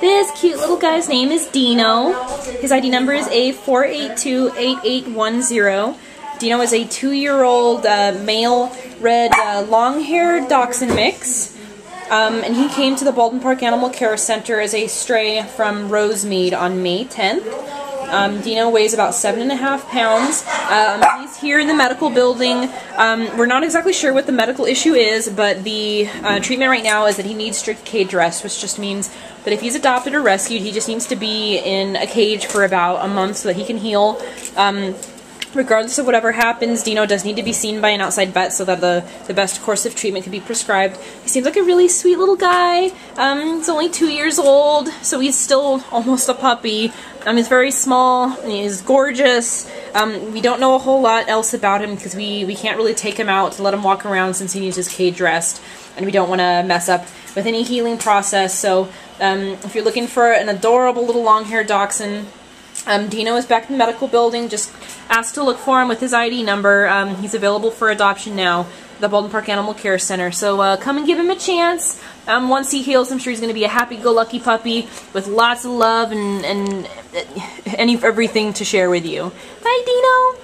This cute little guy's name is Dino. His ID number is A4828810. Dino is a two-year-old uh, male red uh, long-haired dachshund mix. Um, and he came to the Baldwin Park Animal Care Center as a stray from Rosemead on May 10th. Um, Dino weighs about seven and a half pounds. Um, he's here in the medical building. Um, we're not exactly sure what the medical issue is, but the uh, treatment right now is that he needs strict cage rest, which just means that if he's adopted or rescued, he just needs to be in a cage for about a month so that he can heal. Um, regardless of whatever happens, Dino does need to be seen by an outside vet so that the, the best course of treatment can be prescribed. He seems like a really sweet little guy. Um, he's only two years old, so he's still almost a puppy. Um, he's very small, he's gorgeous. Um, we don't know a whole lot else about him because we, we can't really take him out to let him walk around since he needs his cage rest, and we don't want to mess up with any healing process. So um, if you're looking for an adorable little long-haired dachshund, um, Dino is back in the medical building. Just asked to look for him with his ID number. Um, he's available for adoption now the Baldwin Park Animal Care Center. So uh, come and give him a chance. Um, once he heals, I'm sure he's going to be a happy-go-lucky puppy with lots of love and, and, and everything to share with you. Bye, Dino!